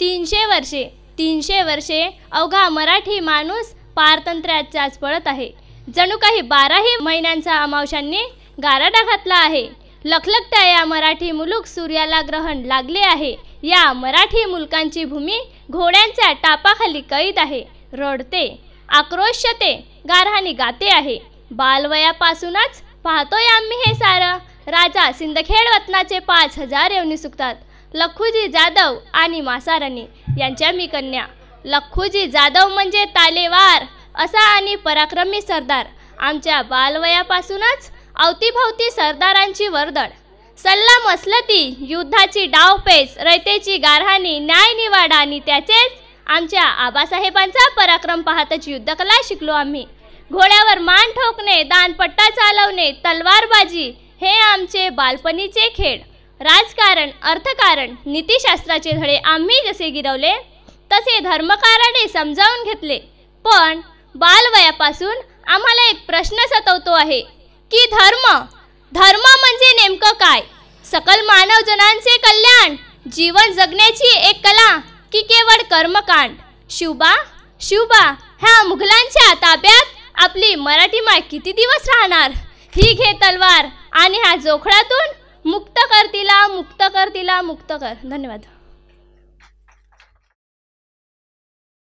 तीनशे वर्षे तीनशे वर्षे अवघा मराठी माणूस पारतंत्र्याच्याच पळत आहे. जणू काही बाराही महिन्यांचा अमावशांनी गाराडा घातला आहे. लखलखत्या या मराठी मुलूक सूर्याला ग्रहण लागले आहे. या मराठी मुलकांची भूमी घोड्यांच्या टापाखाली कैद आहे. रडते आक्रोशते गारहाणी गाते आहे. बालवयापासूनच पाहतोय आम्ही हे सारं. राजा सिंदखेड वतनाचे पाच हजार येवनी सुकतात. लखुजी जाधव आणि मासाराणी यांच्या मी कन्या. लखुजी जाधव म्हणजे तालेवार असा आणि पराक्रमी सरदार. आमच्या बालवयापासूनच अवतीभवती सरदारांची वर्दळ. सल्ला मसलती युद्धाची डावपेच रयतेची गारहाणी न्यायनिवाडा आणि त्याचेच आमच्या आबासाहेबांचा पराक्रम पाहतच युद्धकला शिकलो आम्ही. घोड्यावर मान ठोकणे दानपट्टा चालवणे तलवारबाजी हे आमचे बालपणीचे खेळ. राजकारण अर्थकारण नीतिशास्त्राचे धडे आम्ही जसे गिरवले तसे धर्मकाराने समजावून घेतले. पण बालवयापासून आम्हाला एक प्रश्न सतवतो आहे की धर्म धर्म म्हणजे नेमकं काय? सकल मानवजनांचे कल्याण जीवन जगण्याची एक कला की केवळ कर्मकांड? शिवबा शिवबा ह्या मुघलांच्या ताब्यात आपली मराठी माय किती दिवस राहणार? ही घे तलवार आणि ह्या जोखडातून मुक्त कर तिला मुक्त कर तिला मुक्त कर. धन्यवाद.